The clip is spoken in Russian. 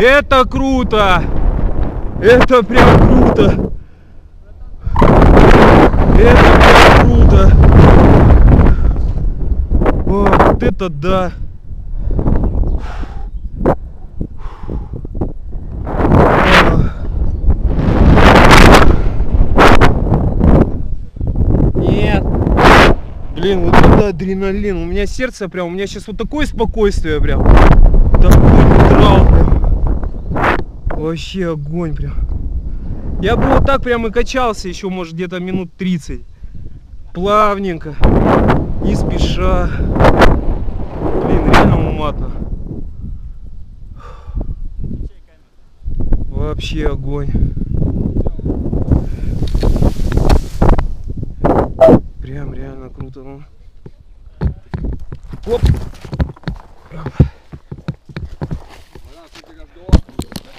Это круто! Это прям круто! Это прям круто! Вот это да! Блин, вот это адреналин. У меня сердце прям, у меня сейчас вот такое спокойствие прям. Такой нейтрал прям. Вообще огонь прям. Я бы вот так прям и качался еще, может, где-то минут 30. Плавненько. Не спеша. Блин, реально уматно. Вообще огонь. Il a un! Voilà.